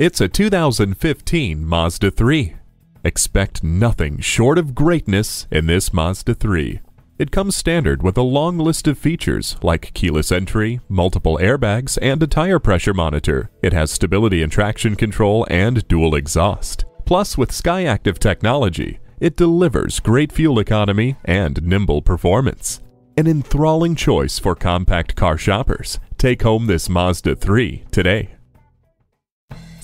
It's a 2015 Mazda 3. Expect nothing short of greatness in this Mazda 3. It comes standard with a long list of features like keyless entry, multiple airbags, and a tire pressure monitor. It has stability and traction control and dual exhaust. Plus, with Skyactiv technology, it delivers great fuel economy and nimble performance. An enthralling choice for compact car shoppers. Take home this Mazda 3 today.